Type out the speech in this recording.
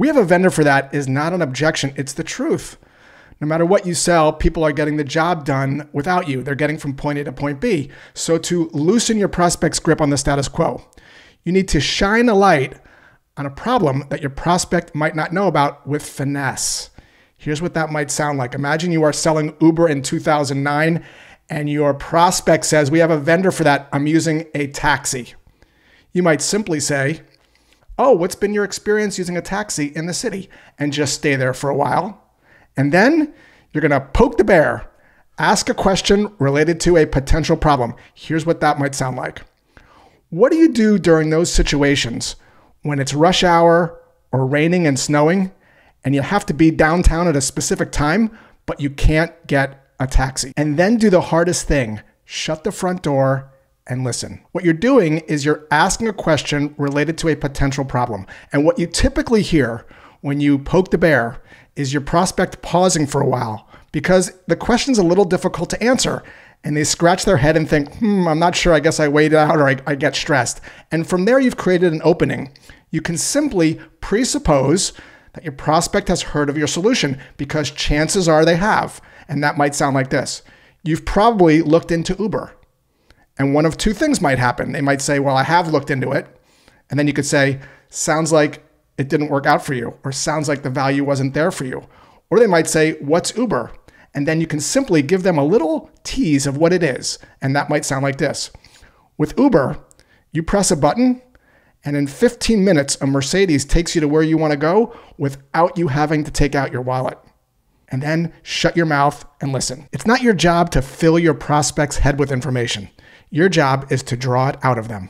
We have a vendor for that is not an objection, it's the truth. No matter what you sell, people are getting the job done without you. They're getting from point A to point B. So, to loosen your prospect's grip on the status quo, you need to shine a light on a problem that your prospect might not know about with finesse. Here's what that might sound like. Imagine you are selling Uber in 2009 and your prospect says, We have a vendor for that. I'm using a taxi. You might simply say, Oh, what's been your experience using a taxi in the city? And just stay there for a while and then you're going to poke the bear, ask a question related to a potential problem. Here's what that might sound like What do you do during those situations when it's rush hour or raining and snowing and you have to be downtown at a specific time, but you can't get a taxi? And then do the hardest thing shut the front door and listen. What you're doing is you're asking a question related to a potential problem. And what you typically hear when you poke the bear is your prospect pausing for a while because the question's a little difficult to answer. And they scratch their head and think, hmm, I'm not sure. I guess I wait out or I, I get stressed. And from there, you've created an opening. You can simply presuppose that your prospect has heard of your solution because chances are they have. And that might sound like this You've probably looked into Uber. And one of two things might happen. They might say, Well, I have looked into it. And then you could say, Sounds like it didn't work out for you, or sounds like the value wasn't there for you. Or they might say, What's Uber? And then you can simply give them a little tease of what it is. And that might sound like this With Uber, you press a button, and in 15 minutes, a Mercedes takes you to where you want to go without you having to take out your wallet. And then shut your mouth and listen. It's not your job to fill your prospect's head with information. Your job is to draw it out of them.